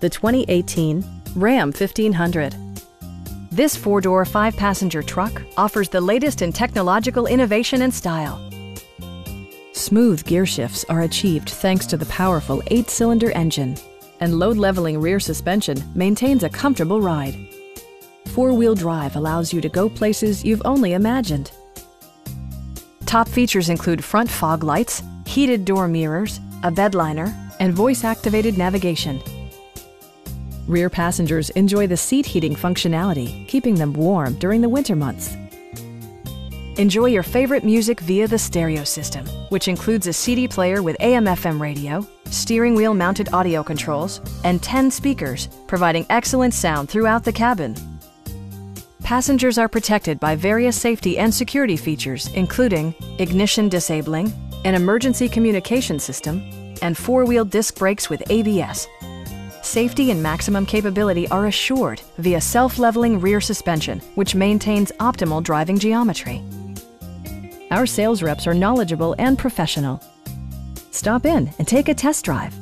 the 2018 Ram 1500. This four-door, five-passenger truck offers the latest in technological innovation and style. Smooth gear shifts are achieved thanks to the powerful eight-cylinder engine, and load-leveling rear suspension maintains a comfortable ride. Four-wheel drive allows you to go places you've only imagined. Top features include front fog lights, heated door mirrors, a bedliner, and voice-activated navigation. Rear passengers enjoy the seat heating functionality, keeping them warm during the winter months. Enjoy your favorite music via the stereo system, which includes a CD player with AM-FM radio, steering wheel mounted audio controls, and 10 speakers, providing excellent sound throughout the cabin. Passengers are protected by various safety and security features, including ignition disabling, an emergency communication system, and four-wheel disc brakes with ABS. Safety and maximum capability are assured via self-leveling rear suspension, which maintains optimal driving geometry. Our sales reps are knowledgeable and professional. Stop in and take a test drive.